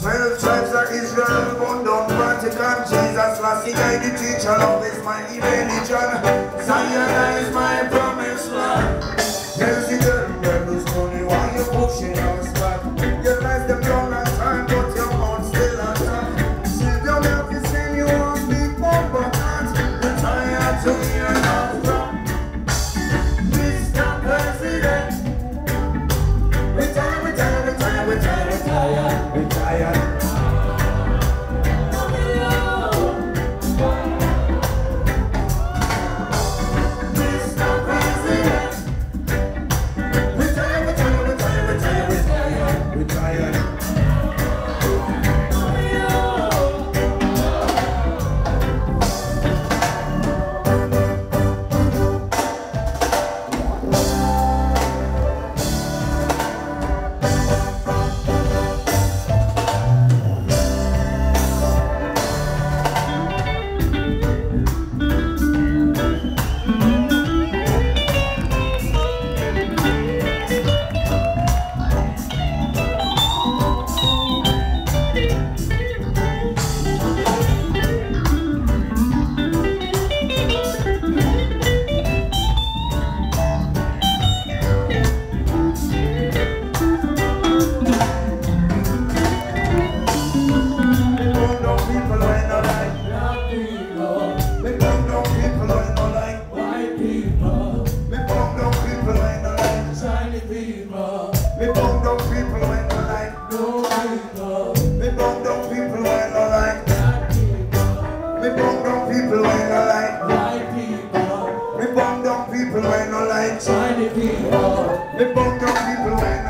Twelve tribes of Israel, born down Vatican, Jesus, Selassie, I, the teacher, love is my religion, Zion is my brother. people when no lights Tiny the people. Me bump down people when no